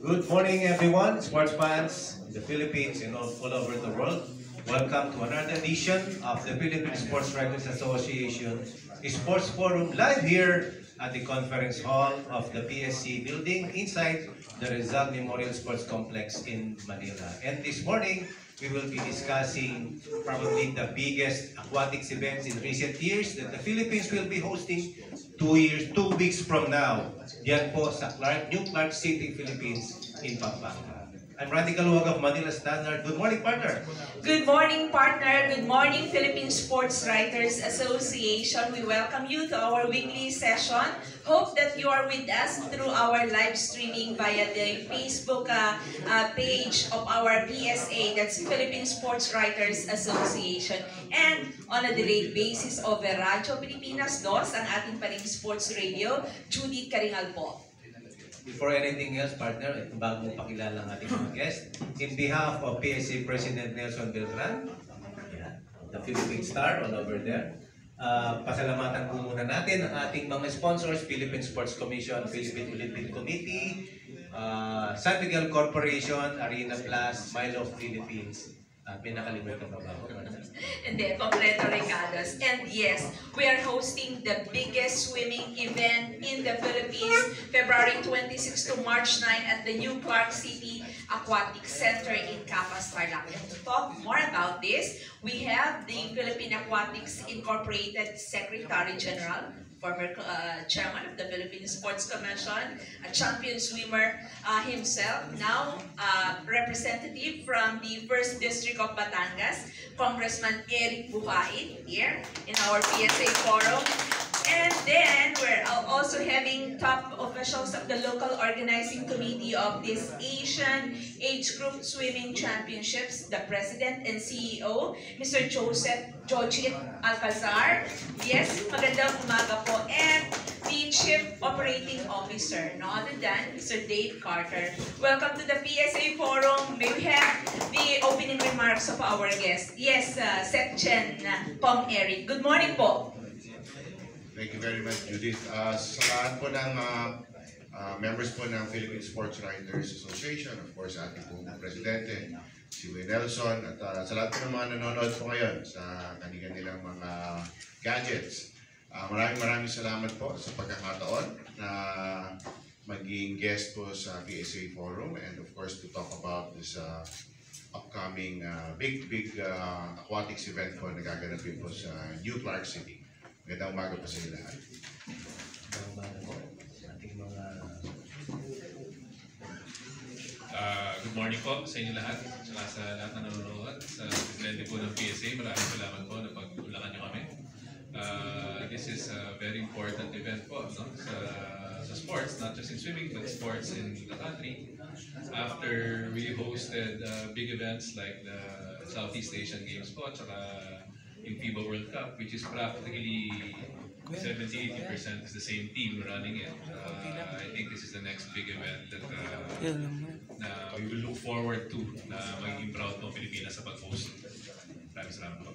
Good morning, everyone, sports fans in the Philippines and all, all over the world. Welcome to another edition of the Philippine Sports Writers Association Sports Forum live here at the conference hall of the PSC building inside the Rizal Memorial Sports Complex in Manila. And this morning, we will be discussing probably the biggest aquatics events in recent years that the Philippines will be hosting two years, two weeks from now. Yan po sa Clark, New Clark City, Philippines in Pampanga. I'm Randy Caluwag of Manila Standard. Good morning, partner. Good morning, partner. Good morning, Philippine Sports Writers Association. We welcome you to our weekly session. Hope that you are with us through our live streaming via the Facebook uh, uh, page of our PSA, that's Philippine Sports Writers Association. And on a delayed basis over Radyo Pilipinas 2, ang ating paring sports radio, Judith Karingal po. Before anything else, partner, bago pakilala ang ating mga guest, in behalf of PSA President Nelson Beltran, the Philippine Star all over there, uh, pasalamatan po muna natin ang ating mga sponsors, Philippine Sports Commission, Philippine Olympic Committee, uh, San Miguel Corporation, Arena Plus, Milo Philippines, at may nakalimutan pa ba? Hindi, kompleto Ricardos. And yes, we are hosting the biggest swimming event in the Philippines, February 26 to March 9 at the New Clark City Aquatic Center in Capas, Tarlac. And to talk more about this, we have the Philippine Aquatics Incorporated Secretary General, former uh, chairman of the Philippine Sports Commission, a champion swimmer uh, himself, now uh, representative from the First District of Batangas, Congressman Eric Buhain here in our PSA forum. And then we're al- also having top officials of the local organizing committee of this Asian Age Group Swimming Championships, the president and CEO, Mr. Joseph Jojit Alcazar. Yes, magandang umaga po. And the Chief Operating Officer, no other than Mr. Dave Carter. Welcome to the PSA Forum. May we have the opening remarks of our guest. Yes, uh, Section uh, Pong Eric. Good morning po. Thank you very much, Judith. Uh, sa lahat po ng uh, uh, members po ng Philippine Sports Writers Association, of course, ating pong presidente, si Will Nelson, at uh, sa lahat po ng mga nanonood po ngayon sa kanilang mga gadgets. Uh, maraming maraming salamat po sa pagkakataon na maging guest po sa PSA Forum and of course to talk about this uh, upcoming uh, big, big uh, aquatics event po na gaganapin po sa New Clark City. Magandang umaga po sa inyo lahat. Magandang umaga po sa ating mga Ah, good morning po sa inyo lahat, saka sa lahat na nanonood, sa presidente po ng PSA, maraming salamat po na pag-ulakan nyo kami. Ah, this is a very important event po no? sa, sa sports, not just in swimming, but sports in the country. After we hosted uh, big events like the Southeast Asian Games po, saka yung FIBA World Cup, which is practically 70-80% is the same team running it. Uh, I think this is the next big event that uh, na we will look forward to na magiging proud ng Pilipinas sa pag-host. Maraming salamat po.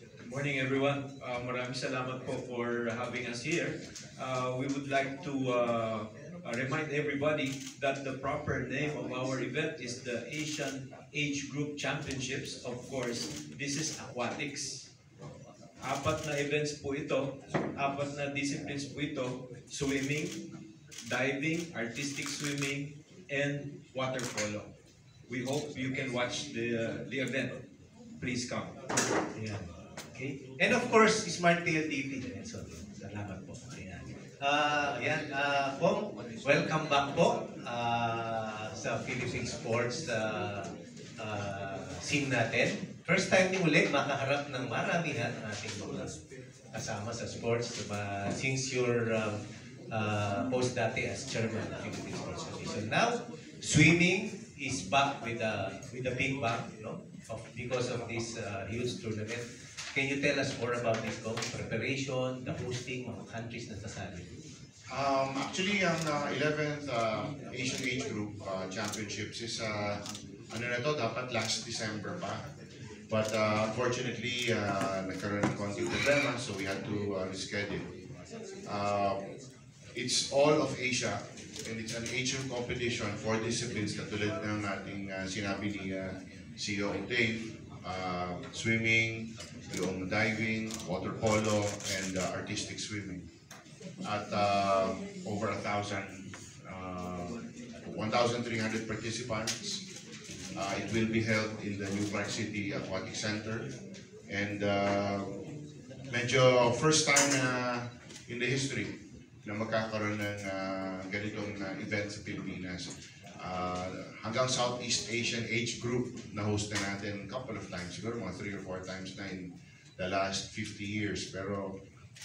Good morning, everyone. Uh, maraming salamat po for having us here. Uh, we would like to uh, uh, remind everybody that the proper name of our event is the Asian Age Group Championships. Of course, this is aquatics. Apat na events po ito, apat na disciplines po ito, swimming, diving, artistic swimming, and water polo. We hope you can watch the, the event. Please come. Ayan. Okay? And of course, Smart Tail TV. So, salamat po. Ayan. Ah, ayan, ah, Pong, welcome back po ah, sa Philippine Sports ah, ah, scene natin. First time ni ulit makaharap ng maramihan ang ating mga kasama sa sports. Diba? Since your um, uh, post dati as chairman of Philippine Sports Association. Now, swimming is back with a with a big bang, you know, of, because of this uh, huge tournament. Can you tell us more about this go? Preparation, the hosting, mga countries na sasali? Um, actually, ang uh, 11th uh, Asian Age Group uh, Championships is, uh, ano na to, dapat last December pa. But uh, unfortunately, uh, nagkaroon ng konting problema, so we had to uh, reschedule. Uh, it's all of Asia and it's an Asian competition for disciplines katulad ng ating uh, sinabi ni uh, CEO Dave, uh, swimming, yung diving, water polo, and uh, artistic swimming. At uh, over a thousand, uh, 1,300 participants. Uh, it will be held in the New Clark City Aquatic Center. And uh, medyo first time na in the history na magkakaroon ng uh, ganitong uh, event sa Pilipinas. Uh, hanggang Southeast Asian age group na host na natin couple of times, siguro mga three or four times na in the last 50 years. Pero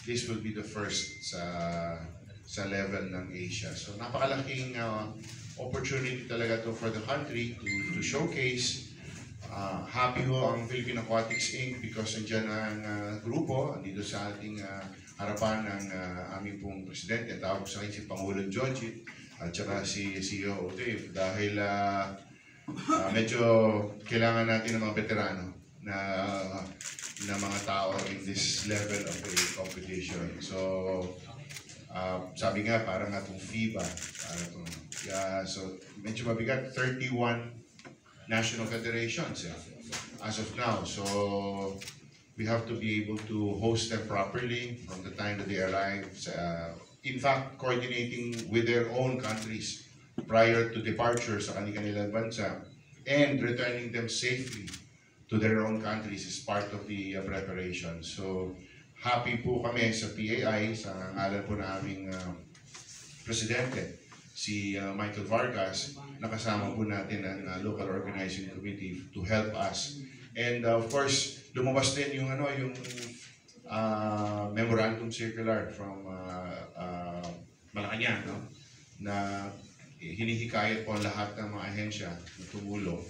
this will be the first sa sa level ng Asia. So napakalaking uh, opportunity talaga to for the country to, to showcase Uh, happy ho ang Philippine Aquatics Inc. because nandiyan ang uh, grupo, andito sa ating uh, harapan ng uh, aming pong presidente, tawag sa akin si Pangulong Joji at saka si CEO Dave dahil uh, uh, medyo kailangan natin ng mga veterano na na mga tao in this level of a competition. So, uh, sabi nga parang atong FIBA. Uh, itong, yeah, so, medyo mabigat, 31 national federations eh, as of now. So we have to be able to host them properly from the time that they arrive. Uh, in fact, coordinating with their own countries prior to departure sa kanilang bansa and returning them safely to their own countries is part of the uh, preparation. So happy po kami sa PAI, sa ngalan po na aming uh, presidente, si uh, Michael Vargas, nakasama po natin ang uh, local organizing committee to help us. And uh, of course, lumabas din yung ano yung uh, memorandum circular from uh, uh, Malacanang no? na hinihikayat po ang lahat ng mga ahensya na tumulong.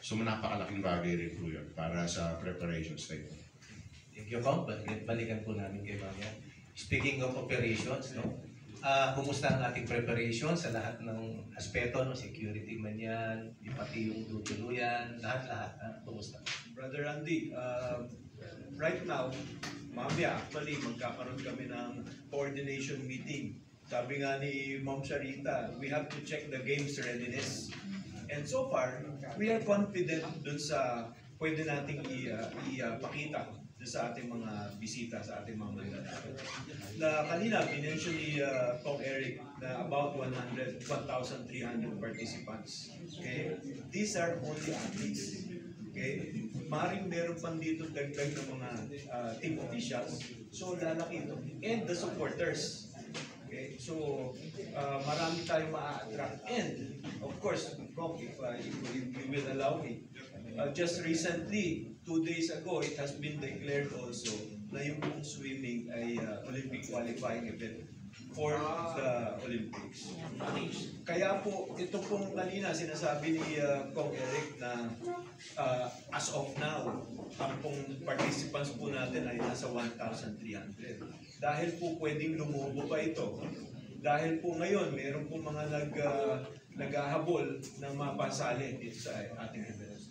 So napakalaking bagay rin po yun para sa preparation state. Thank you, Kong. Balik- Balikan po namin kay Maya. Speaking of operations, no? Ah, kumusta ang ating preparation sa lahat ng aspeto, no? Security man yan, pati yung tutuluyan, lahat-lahat. Ha? Kumusta? Brother Randy, uh, right now, mamaya actually magkakaroon kami ng coordination meeting. Sabi nga ni Ma'am Sharita, we have to check the game's readiness. And so far, we are confident dun sa pwede nating uh, ipakita dun sa ating mga bisita, sa ating mga manlalaki. Na kanina, minention ni uh, Kong Eric na about 100, 1,300 participants. Okay? These are only athletes. Okay? Maring meron pang dito dagdag ng mga uh, team officials. So lalaki ito. And the supporters. Okay? So uh, marami tayong ma-attract. And of course, Kong, if, uh, if, if you will allow me, uh, just recently, two days ago, it has been declared also na yung swimming ay uh, Olympic qualifying event for the Olympics. Kaya po, ito pong kanina sinasabi ni uh, Kong Eric na uh, as of now, ang pong participants po natin ay nasa 1,300. Dahil po pwedeng lumubo pa ito. Dahil po ngayon, meron po mga nag, uh, naghahabol ng mapasali dito sa ating event.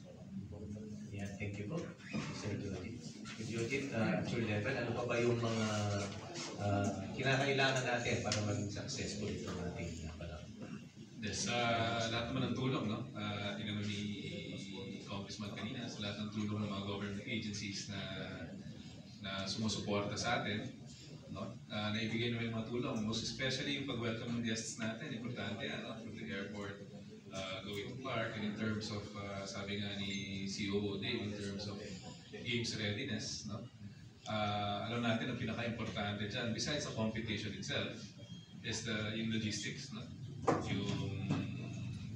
Yan, thank you po. Sir Judith. Judith, uh, level, ano pa ba yung mga ah, kinakailangan natin para maging successful itong ating napala? Yes, sa lahat naman ng tulong, no? Uh, tinanong ni Congressman kanina, sa lahat ng tulong ng mga government agencies na na sumusuporta sa atin, no? Uh, naibigay naman yung mga tulong, most especially yung pag-welcome ng guests natin, importante, ano? From the airport, uh, going to Clark, and in terms of, uh, sabi nga ni COO Dave, in terms of games readiness, no? Uh, alam natin ang pinaka-importante dyan, besides the competition itself, is the yung logistics, no? yung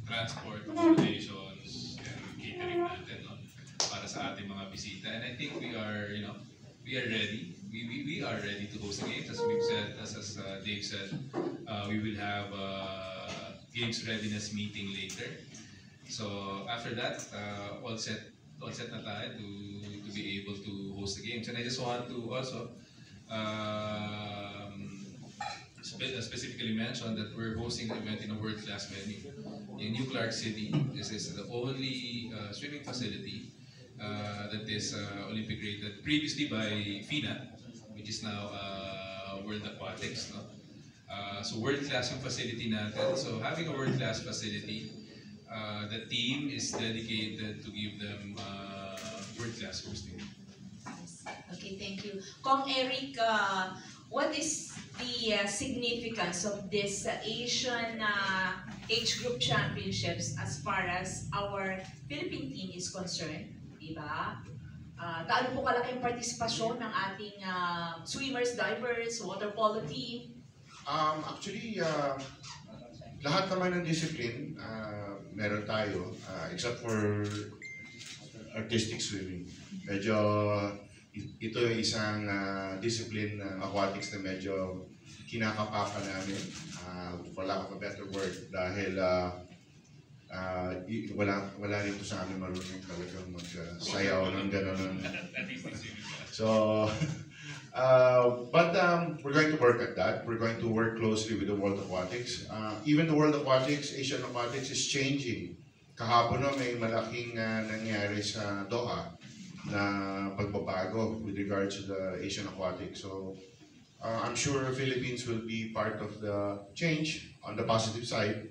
transport, accommodations, and catering natin, no? Para sa ating mga bisita. And I think we are, you know, we are ready. We, we, we are ready to host games. As we've said, as, as uh, Dave said, uh, we will have a games readiness meeting later. So after that, uh, all set, all set na tayo to, to be able to host the games. And I just want to also um, spe- uh, specifically mention that we're hosting the event in a world-class venue in New Clark City. This is the only uh, swimming facility uh, that is uh, Olympic rated previously by FINA, which is now uh, World Aquatics. No? Uh, so world-class facility natin. So having a world-class facility, uh, the team is dedicated to give them uh, world-class hosting. Okay, thank you. Kong Eric, uh, what is the uh, significance of this uh, Asian uh, Age Group Championships as far as our Philippine team is concerned? Diba? Uh, gaano po kalaki ang partisipasyon ng ating uh, swimmers, divers, water polo team? Um, actually, uh, lahat naman ng discipline, uh, meron tayo, uh, except for artistic swimming. Medyo, ito yung isang uh, discipline ng aquatics na medyo kinakapaka namin, uh, for lack of a better word, dahil uh, uh, wala, wala rito sa amin marunong talagang magsayaw ng gano'n. So, uh, but um, we're going to work at that. We're going to work closely with the World Aquatics. Uh, even the World Aquatics, Asian Aquatics is changing. Kahapon na may malaking uh, nangyari sa Doha na pagbabago with regards to the Asian Aquatics. So, uh, I'm sure Philippines will be part of the change on the positive side,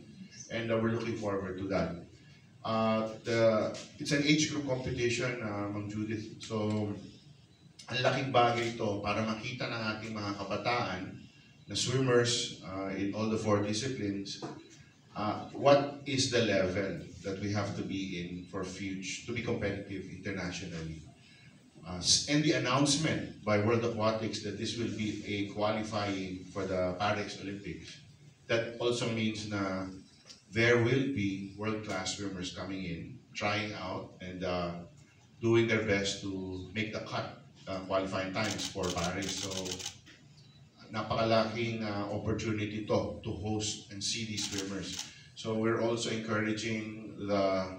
and uh, we're looking forward to that. Uh, the, it's an age group competition, uh, Ma'am Judith. So, ang laking bagay ito para makita ng ating mga kabataan na swimmers uh, in all the four disciplines uh, what is the level that we have to be in for future to be competitive internationally. Uh, and the announcement by World Aquatics that this will be a qualifying for the Paris Olympics. That also means na there will be world-class swimmers coming in, trying out, and uh, doing their best to make the cut uh, qualifying times for Paris. So, napakalaking uh, opportunity to to host and see these swimmers. So we're also encouraging the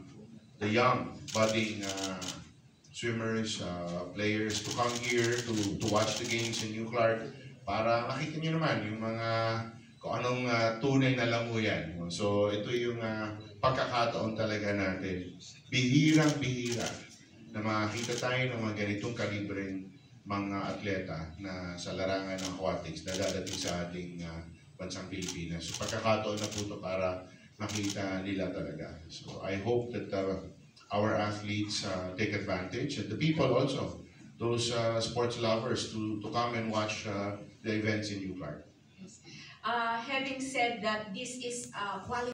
the young budding uh, swimmers, uh, players to come here to to watch the games in New Clark para makita nyo naman yung mga kung anong uh, tunay na lamuyan. So ito yung uh, pagkakataon talaga natin. Bihirang-bihira na makakita tayo ng mga ganitong kalibreng mga atleta na sa larangan ng aquatics na dadating sa ating uh, bansang Pilipinas. So pagkakataon na po ito para makita nila talaga. So I hope that uh, our athletes uh, take advantage and the people also, those uh, sports lovers to, to come and watch uh, the events in New Clark. Uh, having said that this is uh, quality